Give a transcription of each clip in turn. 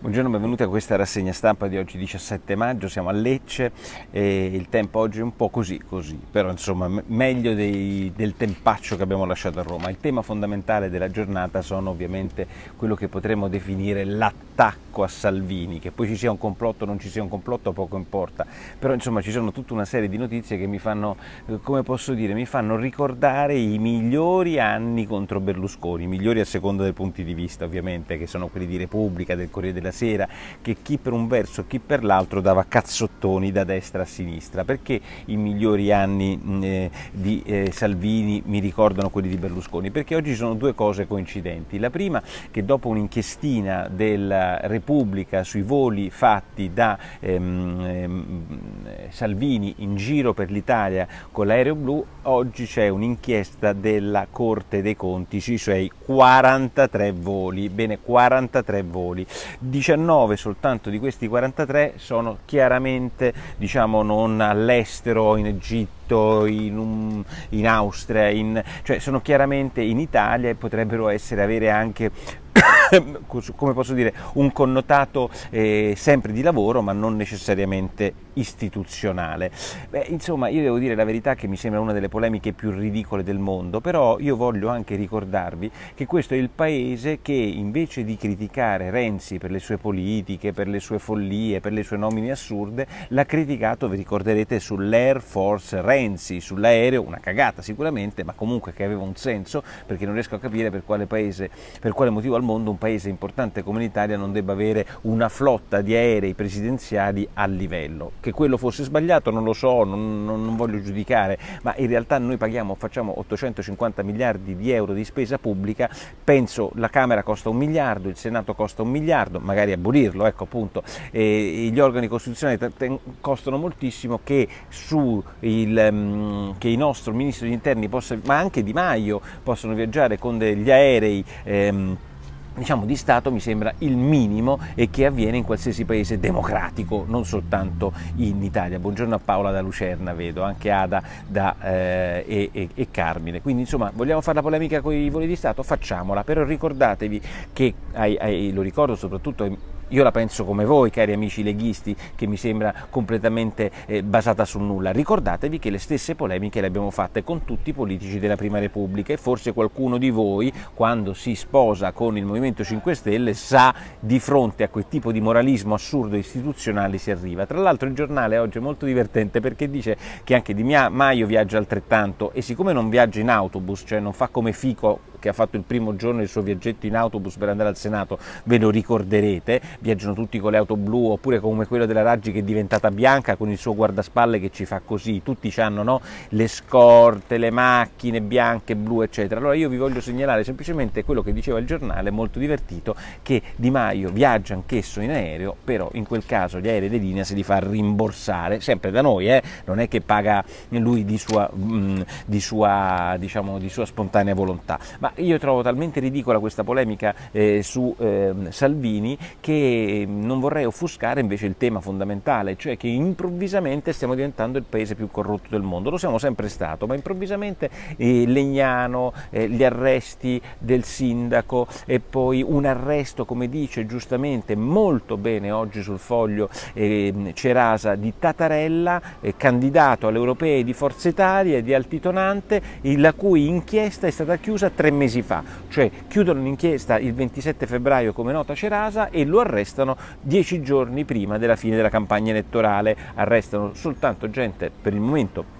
Buongiorno, benvenuti a questa rassegna stampa di oggi 17 maggio, siamo a Lecce e il tempo oggi è un po' così, così, però insomma meglio dei, del tempaccio che abbiamo lasciato a Roma. Il tema fondamentale della giornata sono ovviamente quello che potremmo definire l'attacco a Salvini, che poi ci sia un complotto o non ci sia un complotto poco importa, però insomma ci sono tutta una serie di notizie che mi fanno, eh, come posso dire, mi fanno ricordare i migliori anni contro Berlusconi, migliori a seconda dei punti di vista ovviamente, che sono quelli di Repubblica, del Corriere della Sera, che chi per un verso, chi per l'altro dava cazzottoni da destra a sinistra. Perché i migliori anni eh, di eh, Salvini mi ricordano quelli di Berlusconi? Perché oggi sono due cose coincidenti. La prima che dopo un'inchiestina della Repubblica sui voli fatti da ehm, ehm, Salvini in giro per l'Italia con l'aereo blu, oggi c'è un'inchiesta della Corte dei Conti sui suoi 43 voli, bene 43 voli. 19 soltanto di questi 43 sono chiaramente diciamo non all'estero, in Egitto, in, un, in Austria, in, cioè sono chiaramente in Italia e potrebbero essere avere anche come posso dire, un connotato eh, sempre di lavoro ma non necessariamente istituzionale. Beh, insomma, io devo dire la verità che mi sembra una delle polemiche più ridicole del mondo, però io voglio anche ricordarvi che questo è il paese che invece di criticare Renzi per le sue politiche, per le sue follie, per le sue nomine assurde, l'ha criticato, vi ricorderete, sull'Air Force Renzi, sull'aereo, una cagata sicuramente, ma comunque che aveva un senso, perché non riesco a capire per quale paese, per quale motivo al mondo un paese importante come l'Italia non debba avere una flotta di aerei presidenziali a livello. Che quello fosse sbagliato non lo so, non, non, non voglio giudicare, ma in realtà noi paghiamo, facciamo 850 miliardi di euro di spesa pubblica, penso la Camera costa un miliardo, il Senato costa un miliardo, magari abolirlo, ecco appunto, e gli organi costituzionali costano moltissimo che, su il, um, che i nostri ministri degli interni, possa, ma anche Di Maio, possono viaggiare con degli aerei. Um, diciamo, di Stato mi sembra il minimo e che avviene in qualsiasi paese democratico, non soltanto in Italia. Buongiorno a Paola da Lucerna, vedo, anche Ada da, eh, e, e, e, Carmine. Quindi insomma, vogliamo fare la polemica con i voli di Stato? Facciamola, però ricordatevi che, ai, ai, lo ricordo soprattutto io la penso come voi, cari amici leghisti, che mi sembra completamente eh, basata sul nulla. Ricordatevi che le stesse polemiche le abbiamo fatte con tutti i politici della Prima Repubblica e forse qualcuno di voi, quando si sposa con il Movimento 5 Stelle, sa di fronte a quel tipo di moralismo assurdo istituzionale si arriva. Tra l'altro il giornale oggi è molto divertente perché dice che anche Di Maio viaggia altrettanto e siccome non viaggia in autobus, cioè non fa come Fico che ha fatto il primo giorno il suo viaggetto in autobus per andare al Senato, ve lo ricorderete, viaggiano tutti con le auto blu oppure come quello della Raggi che è diventata bianca con il suo guardaspalle che ci fa così, tutti hanno no? le scorte, le macchine bianche, blu eccetera. Allora io vi voglio segnalare semplicemente quello che diceva il giornale, molto divertito, che Di Maio viaggia anch'esso in aereo, però in quel caso gli aerei di linea se li fa rimborsare, sempre da noi, eh? non è che paga lui di sua, mh, mm, di sua, diciamo, di sua spontanea volontà, ma io trovo talmente ridicola questa polemica eh, su eh, Salvini che non vorrei offuscare invece il tema fondamentale, cioè che improvvisamente stiamo diventando il paese più corrotto del mondo. Lo siamo sempre stato, ma improvvisamente eh, Legnano, eh, gli arresti del sindaco e poi un arresto, come dice giustamente molto bene oggi sul foglio ehm, Cerasa di Tatarella, eh, candidato alle europee di Forza Italia di Altitonante, la cui inchiesta è stata chiusa tre mesi mesi fa, cioè chiudono l'inchiesta il 27 febbraio come nota Cerasa e lo arrestano dieci giorni prima della fine della campagna elettorale, arrestano soltanto gente per il momento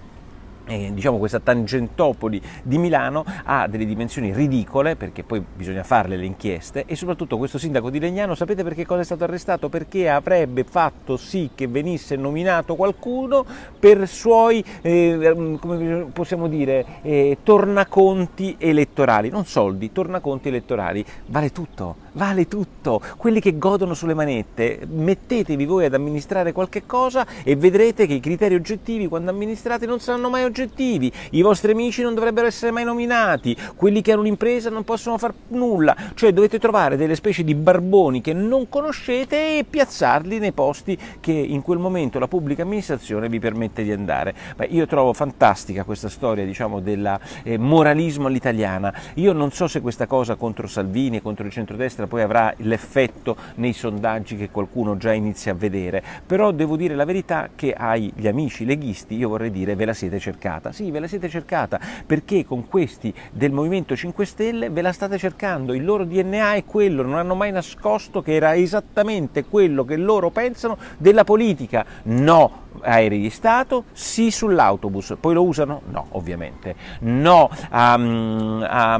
eh, diciamo questa Tangentopoli di Milano ha delle dimensioni ridicole perché poi bisogna farle le inchieste e soprattutto questo sindaco di Legnano sapete perché cosa è stato arrestato? Perché avrebbe fatto sì che venisse nominato qualcuno per suoi eh, come possiamo dire eh, tornaconti elettorali. Non soldi, tornaconti elettorali. Vale tutto, vale tutto. Quelli che godono sulle manette mettetevi voi ad amministrare qualche cosa e vedrete che i criteri oggettivi quando amministrate non saranno mai oggettivi aggettivi, i vostri amici non dovrebbero essere mai nominati, quelli che hanno un'impresa non possono far nulla, cioè dovete trovare delle specie di barboni che non conoscete e piazzarli nei posti che in quel momento la pubblica amministrazione vi permette di andare. Beh, io trovo fantastica questa storia diciamo, del eh, moralismo all'italiana, io non so se questa cosa contro Salvini e contro il centrodestra poi avrà l'effetto nei sondaggi che qualcuno già inizia a vedere, però devo dire la verità che agli amici leghisti io vorrei dire ve la siete cercata, sì ve la siete cercata perché con questi del Movimento 5 Stelle ve la state cercando, il loro DNA è quello, non hanno mai nascosto che era esattamente quello che loro pensano della politica, no aerei di Stato, sì sull'autobus, poi lo usano? No, ovviamente. No a, a,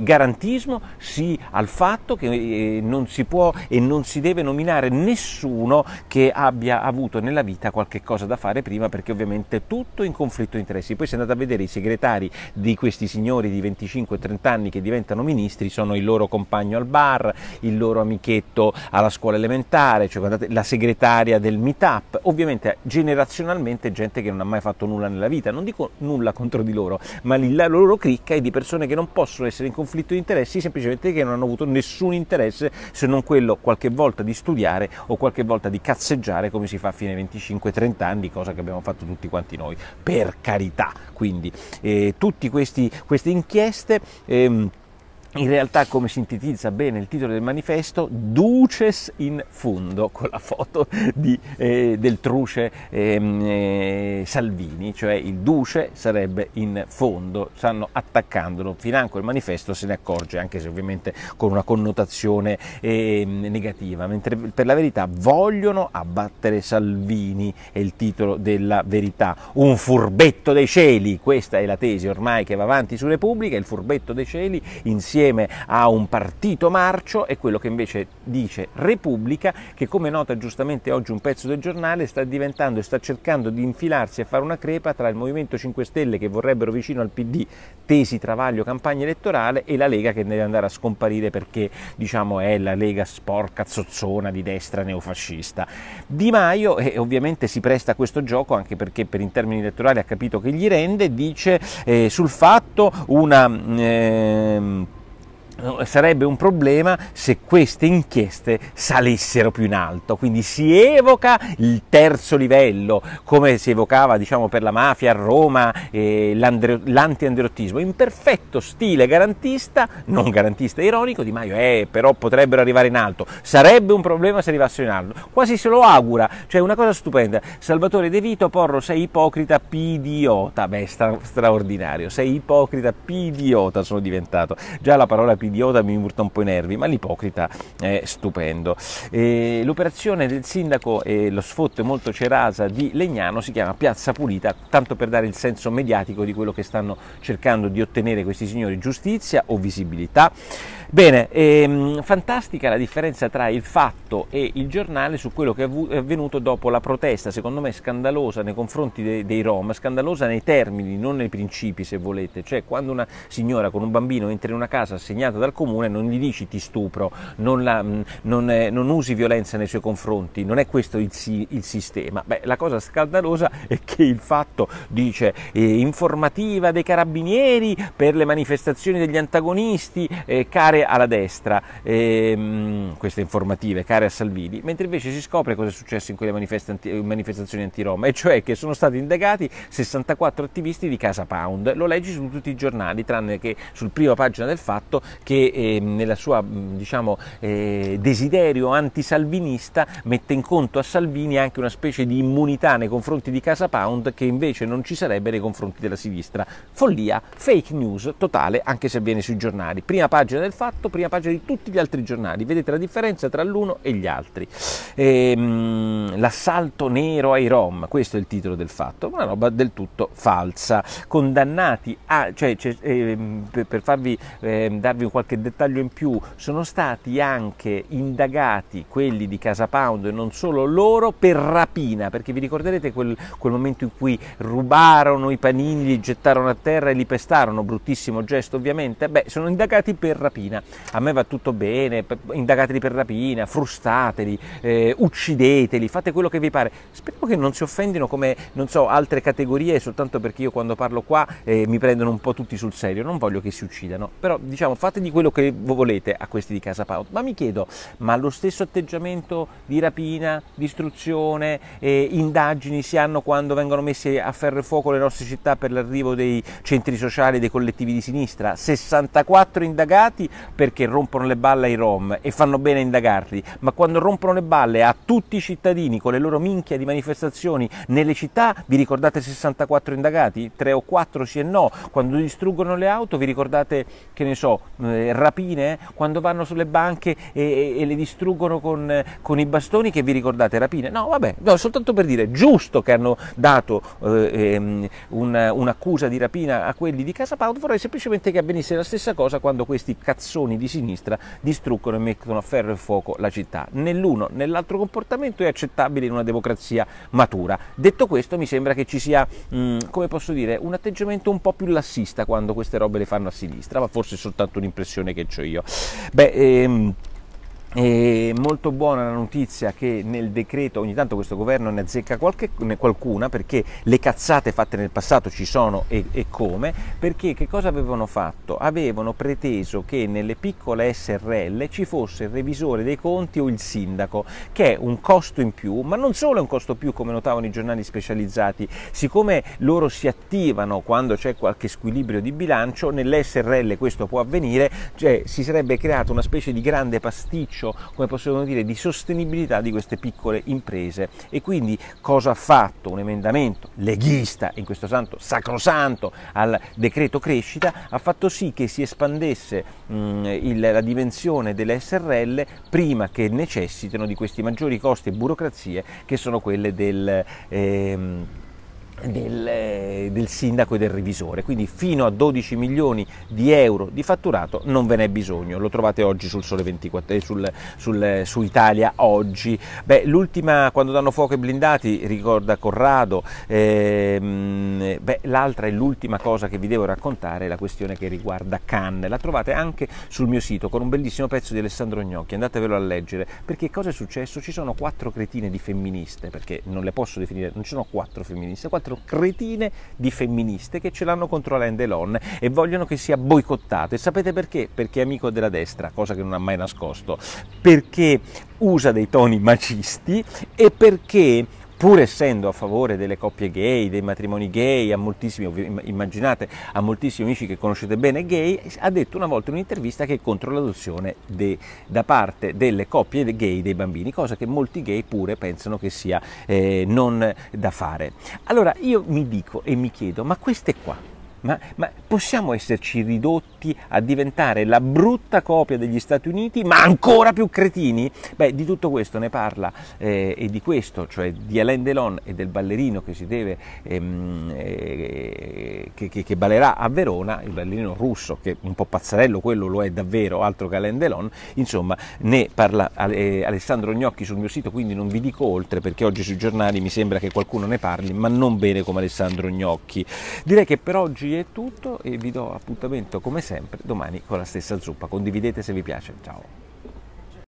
garantismo, sì al fatto che eh, non si può e non si deve nominare nessuno che abbia avuto nella vita qualche cosa da fare prima, perché ovviamente tutto in conflitto di interessi. Poi se andate a vedere i segretari di questi signori di 25-30 anni che diventano ministri, sono il loro compagno al bar, il loro amichetto alla scuola elementare, cioè guardate, la segretaria del meetup, ovviamente generalmente generazionalmente gente che non ha mai fatto nulla nella vita, non dico nulla contro di loro, ma la loro cricca è di persone che non possono essere in conflitto di interessi semplicemente che non hanno avuto nessun interesse se non quello qualche volta di studiare o qualche volta di cazzeggiare come si fa a fine 25-30 anni, cosa che abbiamo fatto tutti quanti noi, per carità. Quindi eh, tutte queste inchieste... Ehm, in realtà come sintetizza bene il titolo del manifesto, Duces in fundo, con la foto di, eh, del truce ehm, eh, Salvini, cioè il duce sarebbe in fondo, stanno attaccandolo, financo il manifesto se ne accorge, anche se ovviamente con una connotazione eh, negativa, mentre per la verità vogliono abbattere Salvini, è il titolo della verità, un furbetto dei cieli, questa è la tesi ormai che va avanti su Repubblica, il furbetto dei cieli insieme insieme a un partito marcio è quello che invece dice Repubblica, che come nota giustamente oggi un pezzo del giornale sta diventando e sta cercando di infilarsi e fare una crepa tra il Movimento 5 Stelle che vorrebbero vicino al PD tesi travaglio campagna elettorale e la Lega che deve andare a scomparire perché diciamo è la Lega sporca zozzona di destra neofascista. Di Maio eh, ovviamente si presta a questo gioco anche perché per in termini elettorali ha capito che gli rende, dice eh, sul fatto una eh, sarebbe un problema se queste inchieste salissero più in alto, quindi si evoca il terzo livello, come si evocava diciamo, per la mafia a Roma eh, l'anti-androttismo, in perfetto stile garantista, non garantista ironico, Di Maio, eh, però potrebbero arrivare in alto, sarebbe un problema se arrivassero in alto, quasi se lo augura, cioè una cosa stupenda, Salvatore De Vito, Porro, sei ipocrita, pidiota, beh, stra- straordinario, sei ipocrita, pidiota sono diventato, già la parola pidiota idiota mi urta un po' i nervi, ma l'ipocrita è stupendo. E l'operazione del sindaco e lo sfotto molto cerasa di Legnano si chiama Piazza Pulita, tanto per dare il senso mediatico di quello che stanno cercando di ottenere questi signori, giustizia o visibilità. Bene, ehm, fantastica la differenza tra il fatto e il giornale su quello che è avvenuto dopo la protesta, secondo me scandalosa nei confronti dei, dei Rom, scandalosa nei termini, non nei principi se volete, cioè quando una signora con un bambino entra in una casa assegnata dal comune non gli dici ti stupro, non, la, non, è, non usi violenza nei suoi confronti, non è questo il, il, sistema. Beh, la cosa scandalosa è che il fatto dice eh, informativa dei carabinieri per le manifestazioni degli antagonisti, eh, care alla destra ehm, queste informative, care a Salvini, mentre invece si scopre cosa è successo in quelle manifestazioni anti-Roma, e cioè che sono stati indagati 64 attivisti di Casa Pound. Lo leggi su tutti i giornali, tranne che sul prima pagina del fatto che eh, nella sua diciamo, eh, desiderio antisalvinista mette in conto a Salvini anche una specie di immunità nei confronti di Casa Pound che invece non ci sarebbe nei confronti della sinistra. Follia, fake news totale, anche se avviene sui giornali. Prima pagina del fatto prima pagina di tutti gli altri giornali, vedete la differenza tra l'uno e gli altri. Ehm, l'assalto nero ai Rom, questo è il titolo del fatto, una roba del tutto falsa, condannati a, cioè, cioè, eh, per, farvi, eh, darvi qualche dettaglio in più, sono stati anche indagati quelli di Casa Pound e non solo loro per rapina, perché vi ricorderete quel, quel momento in cui rubarono i panini, li gettarono a terra e li pestarono, bruttissimo gesto ovviamente, beh sono indagati per rapina, a me va tutto bene, indagateli per rapina, frustateli, eh, uccideteli, fate quello che vi pare, spero che non si offendino come, non so, altre categorie soltanto perché io quando parlo qua eh, mi prendono un po' tutti sul serio, non voglio che si uccidano, però diciamo fate di quello che volete a questi di Casa Pound, ma mi chiedo, ma lo stesso atteggiamento di rapina, distruzione, eh, indagini si hanno quando vengono messi a ferro e fuoco le nostre città per l'arrivo dei centri sociali, dei collettivi di sinistra? 64 indagati perché rompono le balle ai Rom e fanno bene a indagarli, ma quando rompono le balle a tutti i cittadini con le loro minchia di manifestazioni nelle città, vi ricordate 64 indagati? 3 o 4 sì e no, quando distruggono le auto vi ricordate che ne so, eh, rapine? Quando vanno sulle banche e, e, e le distruggono con, con, i bastoni che vi ricordate rapine? No, vabbè, no, soltanto per dire, giusto che hanno dato eh, ehm, un, un'accusa di rapina a quelli di Casa Pound, vorrei semplicemente che avvenisse la stessa cosa quando questi cazzoni di sinistra distruggono e mettono a ferro e fuoco la città. Nell'uno, nell'altro comportamento è accettabile in una democrazia matura. Detto questo, mi sembra che ci sia, mh, mm, come posso dire, un atteggiamento un po' più lassista quando queste robe le fanno a sinistra, ma forse è soltanto un'impressione che ho io. Beh, ehm, è molto buona la notizia che nel decreto ogni tanto questo governo ne azzecca qualche, qualcuna perché le cazzate fatte nel passato ci sono e, e, come, perché che cosa avevano fatto? Avevano preteso che nelle piccole SRL ci fosse il revisore dei conti o il sindaco, che è un costo in più, ma non solo è un costo più come notavano i giornali specializzati, siccome loro si attivano quando c'è qualche squilibrio di bilancio, nelle SRL questo può avvenire, cioè si sarebbe creato una specie di grande pasticcio bilancio, come possiamo dire, di sostenibilità di queste piccole imprese. E quindi cosa ha fatto un emendamento leghista, in questo santo sacrosanto, al decreto crescita, ha fatto sì che si espandesse mh, il, la dimensione delle SRL prima che necessitino di questi maggiori costi e burocrazie che sono quelle del... Ehm, del, eh, del, sindaco e del revisore, quindi fino a 12 milioni di euro di fatturato non ve n'è bisogno, lo trovate oggi sul Sole 24, eh, sul, sul, su Italia oggi. Beh, l'ultima, quando danno fuoco ai blindati, ricorda Corrado, ehm, beh, l'altra e l'ultima cosa che vi devo raccontare è la questione che riguarda Cannes, la trovate anche sul mio sito con un bellissimo pezzo di Alessandro Gnocchi, andatevelo a leggere, perché cosa è successo? Ci sono quattro cretine di femministe, perché non le posso definire, non ci sono quattro femministe, quattro quattro cretine di femministe che ce l'hanno contro Alain Delon e vogliono che sia boicottato. E sapete perché? Perché è amico della destra, cosa che non ha mai nascosto, perché usa dei toni macisti e perché pur essendo a favore delle coppie gay, dei matrimoni gay, a moltissimi, immaginate, a moltissimi amici che conoscete bene gay, ha detto una volta in un'intervista che è contro l'adozione da parte delle coppie gay dei bambini, cosa che molti gay pure pensano che sia eh, non da fare. Allora io mi dico e mi chiedo, ma queste qua, ma, ma, possiamo esserci ridotti a diventare la brutta copia degli Stati Uniti, ma ancora più cretini? Beh, di tutto questo ne parla eh, e di questo, cioè di Alain Delon e del ballerino che si deve, ehm, eh, che, che, che, ballerà a Verona, il ballerino russo, che un po' pazzarello, quello lo è davvero, altro che Alain Delon, insomma, ne parla eh, Alessandro Gnocchi sul mio sito, quindi non vi dico oltre perché oggi sui giornali mi sembra che qualcuno ne parli, ma non bene come Alessandro Gnocchi. Direi che per è tutto e vi do appuntamento come sempre domani con la stessa zuppa. Condividete se vi piace. Ciao!